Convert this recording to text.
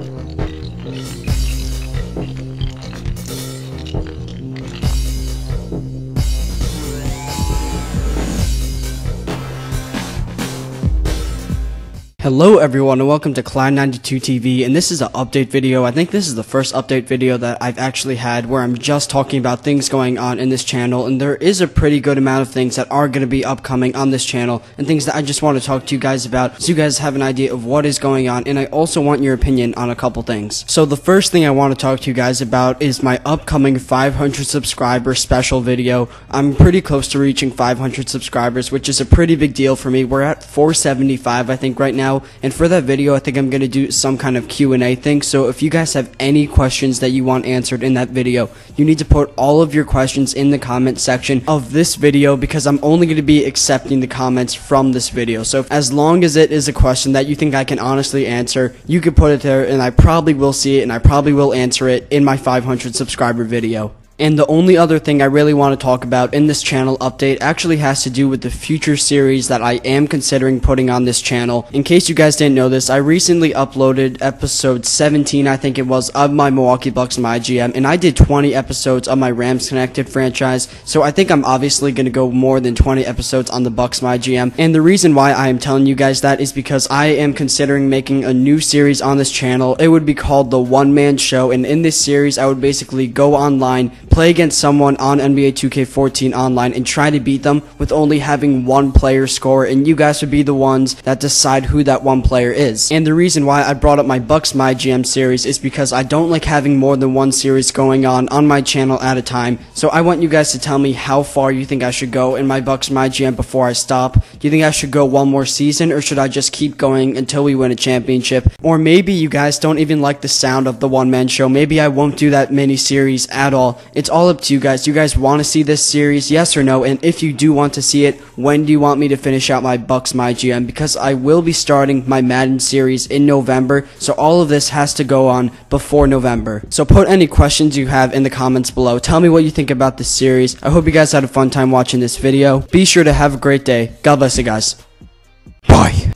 Thank you. Hello everyone and welcome to Clyde92 TV and this is an update video. I think this is the first update video that I've actually had where I'm just talking about things going on in this channel and there is a pretty good amount of things that are going to be upcoming on this channel and things that I just want to talk to you guys about so you guys have an idea of what is going on and I also want your opinion on a couple things. So the first thing I want to talk to you guys about is my upcoming 500 subscriber special video. I'm pretty close to reaching 500 subscribers which is a pretty big deal for me. We're at 475 I think right now And for that video, I think I'm going to do some kind of Q&A thing. So if you guys have any questions that you want answered in that video, you need to put all of your questions in the comment section of this video because I'm only going to be accepting the comments from this video. So as long as it is a question that you think I can honestly answer, you can put it there and I probably will see it and I probably will answer it in my 500 subscriber video. And the only other thing I really want to talk about in this channel update actually has to do with the future series that I am considering putting on this channel. In case you guys didn't know this, I recently uploaded episode 17, I think it was, of my Milwaukee Bucks My GM, and I did 20 episodes of my Rams Connected franchise, so I think I'm obviously going to go more than 20 episodes on the Bucks My GM. And the reason why I am telling you guys that is because I am considering making a new series on this channel. It would be called The One Man Show, and in this series, I would basically go online, play against someone on NBA 2K14 online and try to beat them with only having one player score, and you guys would be the ones that decide who that one player is. And the reason why I brought up my Bucks My GM series is because I don't like having more than one series going on on my channel at a time, so I want you guys to tell me how far you think I should go in my Bucks My GM before I stop. Do you think I should go one more season, or should I just keep going until we win a championship? Or maybe you guys don't even like the sound of the one-man show. Maybe I won't do that mini series at all. It's all up to you guys. Do you guys want to see this series? Yes or no? And if you do want to see it, when do you want me to finish out my Bucks My GM? Because I will be starting my Madden series in November, so all of this has to go on before November. So put any questions you have in the comments below. Tell me what you think about this series. I hope you guys had a fun time watching this video. Be sure to have a great day. God bless you guys. Bye.